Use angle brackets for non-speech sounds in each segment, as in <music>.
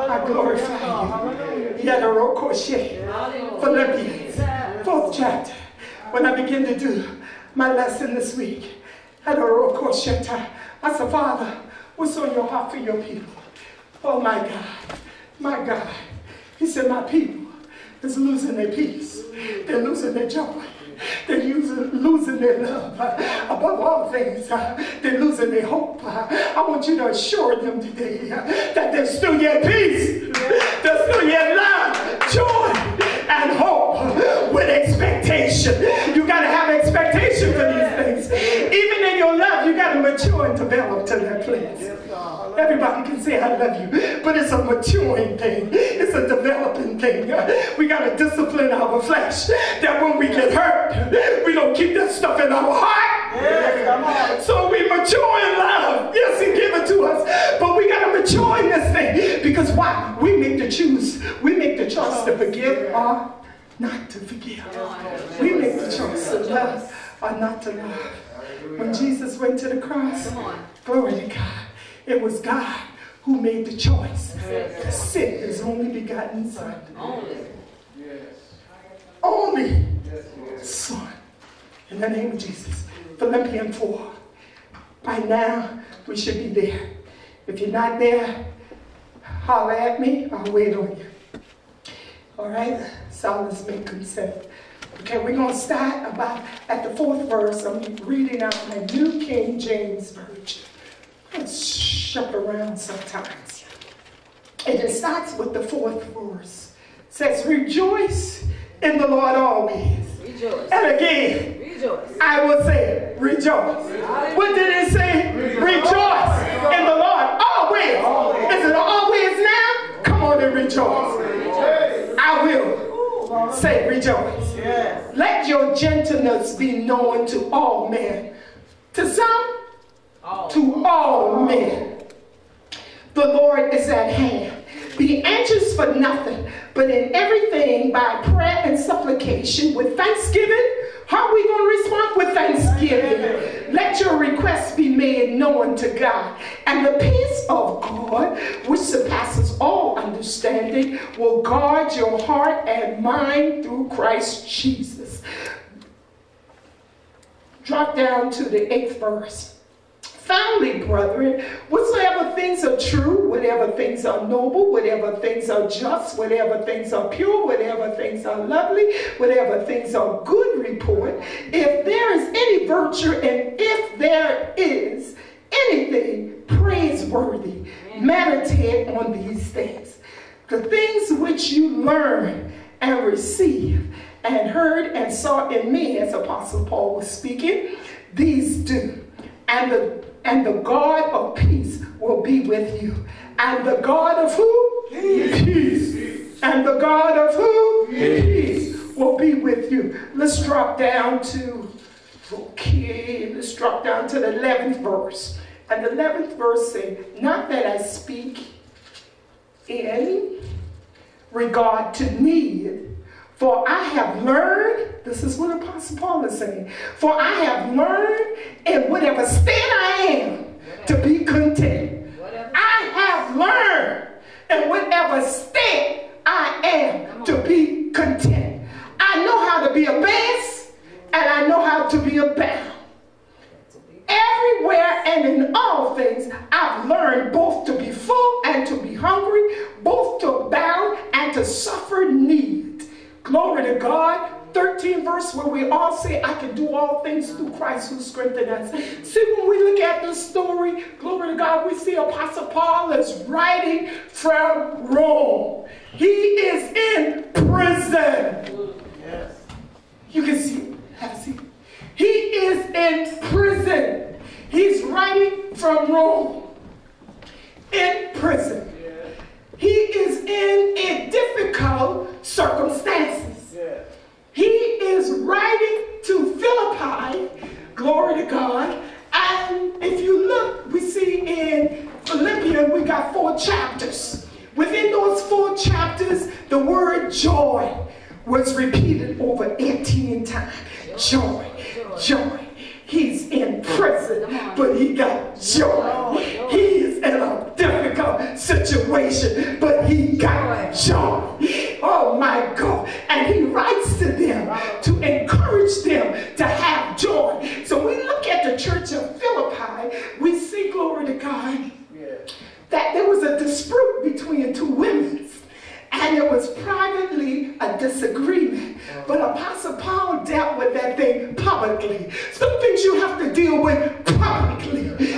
I glorify you. Philippians, fourth chapter. When I begin to do my lesson this week. I said, Father, what's on your heart for your people? Oh my God, my God. He said, my people is losing their peace. They're losing their joy. They're using, losing their love. Uh, above all things, uh, they're losing their hope. Uh, I want you to assure them today that there's still yet peace. There's still yet love, joy, and hope with expectation. You got to have expectation for these things. Even in your love, you got to mature and develop to that place. Everybody can say I love you, but it's a maturing thing. It's a developing thing. <laughs> We got to discipline our flesh that when we get hurt, we don't keep that stuff in our heart. Yes, so we mature in love. Yes, he gave it to us, but we got to mature in this thing because why? We make the choose. We make the choice to forgive or not to forgive. We make the choice to love or not to love. When Jesus went to the cross, glory to God. It was God who made the choice to send his only begotten son. Only. Only son. In the name of Jesus. Philippians 4. By now, we should be there. If you're not there, holler at me. I'll wait on you. All right? Silence may consent. Okay, we're going to start about at the fourth verse. I'm reading out my New King James Version. Let's around sometimes. And it starts with the fourth verse. It says, Rejoice in the Lord always. Rejoice. And again, Rejoice. I will say, Rejoice. What did it say? Rejoice in the Lord always. Is it always now? Come on and rejoice. I will say, Rejoice. Let your gentleness be known to all men. To some, to all men. The Lord is at hand. Be anxious for nothing, but in everything by prayer and supplication with thanksgiving. How are we going to respond with thanksgiving? Let your requests be made known to God. And the peace of God, which surpasses all understanding, will guard your heart and mind through Christ Jesus. Drop down to the eighth verse. Finally, brethren, whatsoever things are true, whatever things are noble, whatever things are just, whatever things are pure, whatever things are lovely, whatever things are good report, if there is any virtue and if there is anything praiseworthy, meditate on these things. The things which you learn and receive and heard and saw in me, as Apostle Paul was speaking, these do. And the and the God of peace will be with you. And the God of who? Peace. peace. And the God of who? Peace. peace will be with you. Let's drop down to, okay, let's drop down to the 11th verse. And the 11th verse says, Not that I speak in regard to need, for I have learned, this is what Apostle Paul is saying, for I have learned in whatever state I am to be content. I have learned in whatever state I am to be content. I know how to be a base and I know how to be abound. Everywhere and in all things, I've learned both to be full and to be hungry, both to abound and to suffer need. Glory to God. 13 verse where we all say, I can do all things through Christ who strengthens us. See, when we look at this story, glory to God, we see Apostle Paul is writing from Rome. He is in prison. Yes. You can see, have a seat. He is in prison. He's writing from Rome. In prison. He is in a difficult circumstances. He is writing to Philippi, glory to God. And if you look, we see in Philippians, we got four chapters. Within those four chapters, the word joy was repeated over 18 times. Joy, joy. He's in prison, but he got joy. He's in a difficult situation, but Philippi, Apostle Paul dealt with that thing publicly. Some things you have to deal with publicly.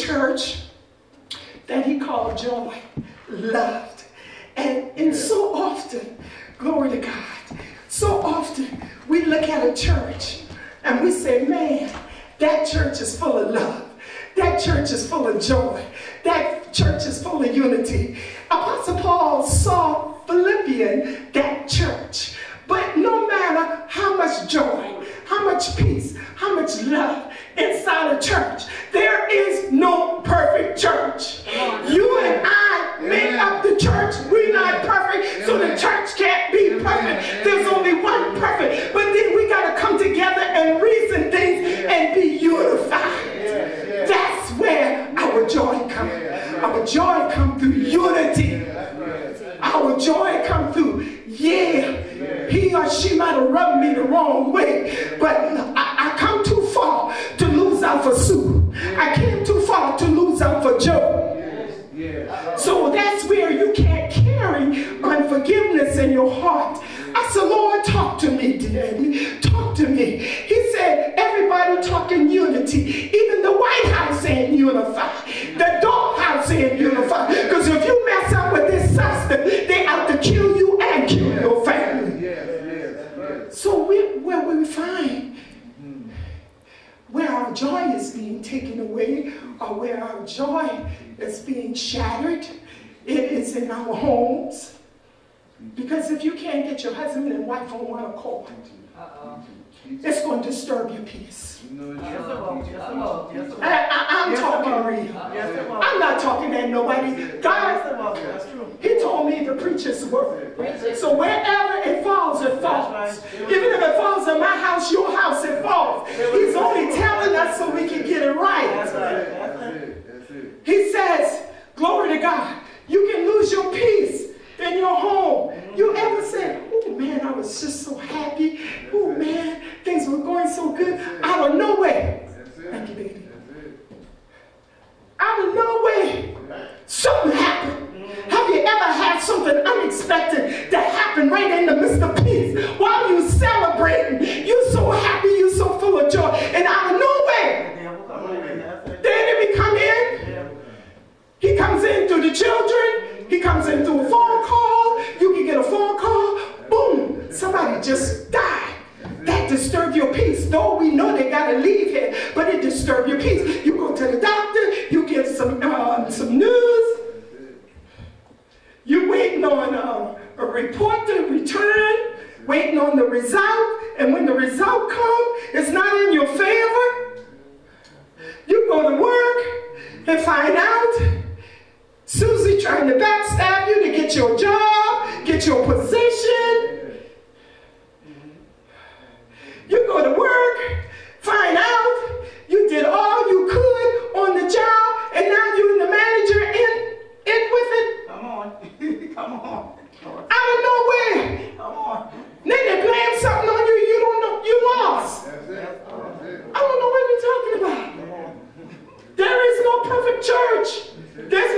Church that he called joy, loved. And, and so often, glory to God, so often we look at a church and we say, man, that church is full of love. That church is full of joy. That church is full of unity. Apostle Paul saw Philippian, that church. But no matter how much joy, how much peace, how much love inside a church, there is no perfect church. You and I make up the church. We're not perfect, so the church can't be perfect. There's unforgiveness in your heart. I said, Lord, talk to me today. Talk to me. He said, everybody talking unity. Even the White House ain't unified. The doghouse ain't unified. Because if you mess up with this substance, they out to kill you and kill your family. So we, where we find where our joy is being taken away or where our joy is being shattered, it is in our homes. Because if you can't get your husband and wife on one accord, uh-uh. it's going to disturb your peace. I, am talking real. I'm not talking at nobody. God, He told me to preach His word. So wherever it falls, it falls. Even if it falls in my house, your house, it falls. He's only telling us so we can get it right. He says, glory to God, you can lose your peace in your home. You ever said, oh man, I was just so happy. Oh man, things were going so good. Out of nowhere. Thank you, baby. Out of nowhere, something happened. Have you ever had something unexpected that happened right in the midst of peace while you celebrating? You're so happy, you're so full of joy, and out of nowhere, the enemy come in. He comes in through the children. He comes in through a phone call. You can get a phone call. Boom, somebody just disturbed your peace. Though we know they got to leave here, but it disturbed your peace. You go to the doctor. You get some uh, some news. You're waiting on uh, a report to return, waiting on the result, and when the result comes, it's not in your favor. You go to work and find out Susie trying to backstab you to get your job, get your position. You go to work, find out you did all you could on the job, and now you and the manager in, in with it. Come on. Come on. Out of nowhere. Come on. Then they blame something on you you don't know you lost. That's it. That's it. I don't know what you're talking about. There is no perfect church. There's